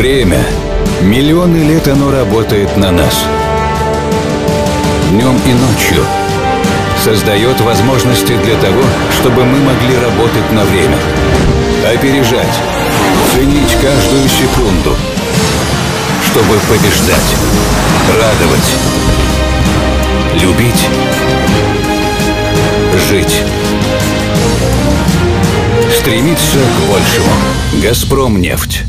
Время. Миллионы лет оно работает на нас. Днем и ночью. Создает возможности для того, чтобы мы могли работать на время. Опережать. Ценить каждую секунду. Чтобы побеждать. Радовать. Любить. Жить. Стремиться к большему. «Газпром» нефть.